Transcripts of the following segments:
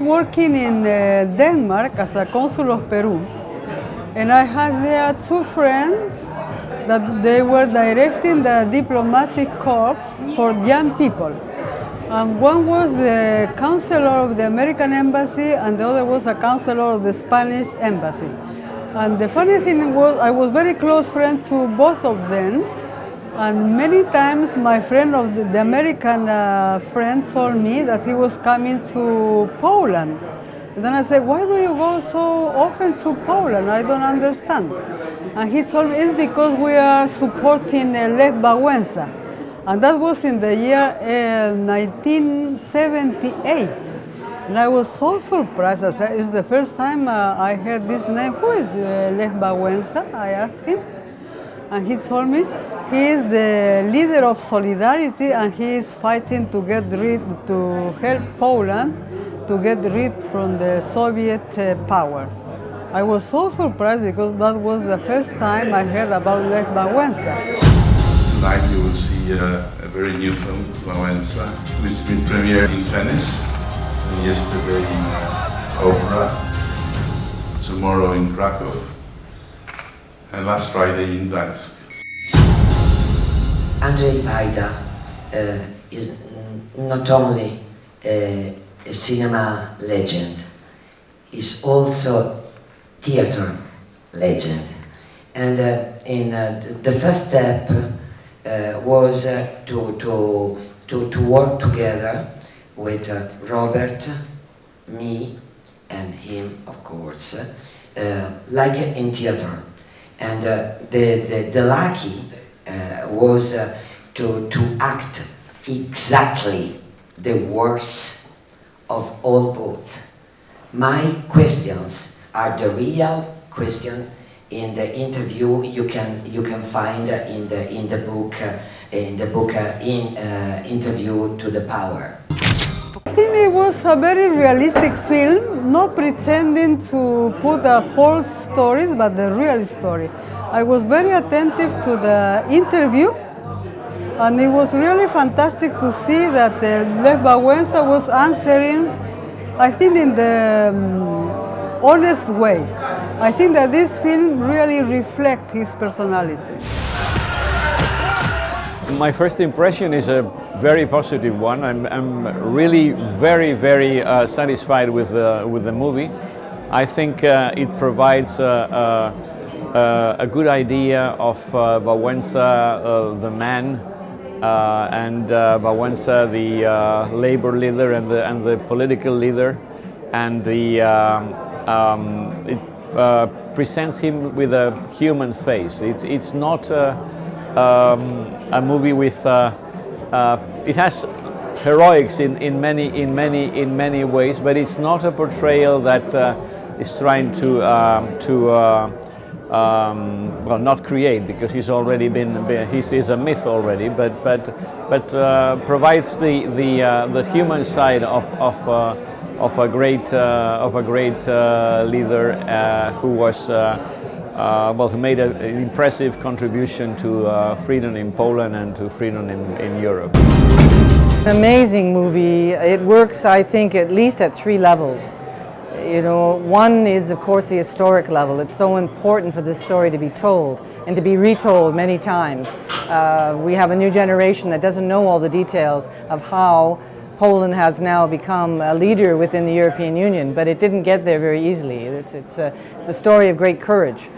working in uh, Denmark as a consul of Peru, and I had there two friends that they were directing the diplomatic corps for young people. And one was the counselor of the American embassy, and the other was a counselor of the Spanish embassy. And the funny thing was, I was very close friend to both of them. And many times my friend of the, the American uh, friend told me that he was coming to Poland. And then I said, why do you go so often to Poland? I don't understand. And he told me it's because we are supporting uh, Lech Wałęsa. And that was in the year uh, 1978. And I was so surprised. I said, it's the first time uh, I heard this name. Who is uh, Lech Wałęsa? I asked him. And he told me he is the leader of Solidarity and he is fighting to get rid, to help Poland to get rid from the Soviet uh, power. I was so surprised because that was the first time I heard about Lech Wałęsa. Tonight you will see uh, a very new film, Wałęsa, which been premiered in Venice, and yesterday in uh, Opera, tomorrow in Krakow, and last Friday in Gdansk. Andrzej Wajda is not only a, a cinema legend, he's also theater legend. And uh, in uh, the first step uh, was uh, to, to, to, to work together with uh, Robert, me, and him, of course, uh, like in theater. And the, the, the lucky was uh, to, to act exactly the worst of all both. My questions are the real question in the interview you can you can find in the in the book uh, in the book uh, in uh, interview to the power. I think it was a very realistic film, not pretending to put a false stories, but the real story. I was very attentive to the interview, and it was really fantastic to see that uh, Lech Wałęsa was answering, I think, in the um, honest way. I think that this film really reflects his personality. My first impression is a very positive one. I'm, I'm really very, very uh, satisfied with the, with the movie. I think uh, it provides a, a, a, good idea of uh, Wałęsa, uh, the man, uh, and uh, Wałęsa, the uh, labor leader and the, and the political leader. And the, um, um, it uh, presents him with a human face. It's, it's not um, a movie with uh, uh, it has heroics in, in many in many in many ways, but it's not a portrayal that uh, is trying to um, to uh, um, well not create because he's already been he's is a myth already, but but but uh, provides the the uh, the human side of of. of a great of a great leader who was uh, well, he made a, an impressive contribution to uh, freedom in Poland and to freedom in, in Europe. Amazing movie. It works, I think, at least at three levels. You know, one is, of course, the historic level. It's so important for this story to be told and to be retold many times. Uh, we have a new generation that doesn't know all the details of how Poland has now become a leader within the European Union, but it didn't get there very easily. It's, it's, a, it's a story of great courage.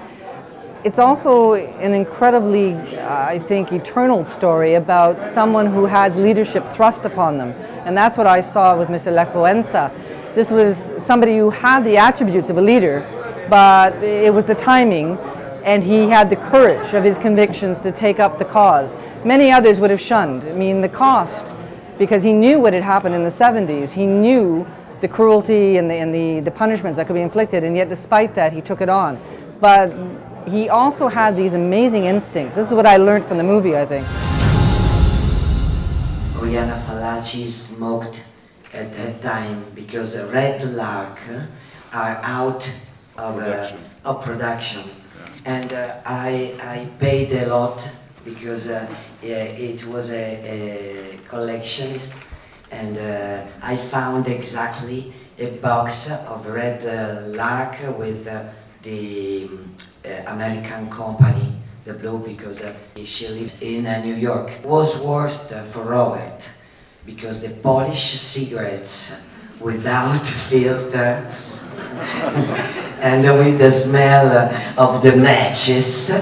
It's also an incredibly, uh, I think, eternal story about someone who has leadership thrust upon them. And that's what I saw with Mr. Wałęsa. This was somebody who had the attributes of a leader, but it was the timing and he had the courage of his convictions to take up the cause. Many others would have shunned. I mean, the cost, because he knew what had happened in the 70s. He knew the cruelty and the, and the, the punishments that could be inflicted, and yet despite that, he took it on. But he also had these amazing instincts. This is what I learned from the movie, I think. Oriana Fallaci smoked at that time because the Red Lark are out of production. Uh, of production. Yeah. And uh, I, I paid a lot because uh, it was a, a collectionist and uh, I found exactly a box of red uh, lacquer with uh, the uh, American company, the blue, because uh, she lives in uh, New York. Was worst uh, for Robert because the Polish cigarettes without filter and with the smell uh, of the matches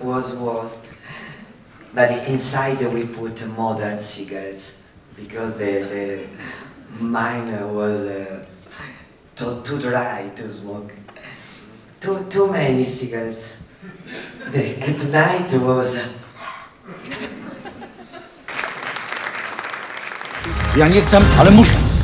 was worst. But inside we put modern cigarettes because the, the mine was uh, too, too dry to smoke. Too, too many cigarettes. The, at night was uh, Ja nie chcę, ale muszę.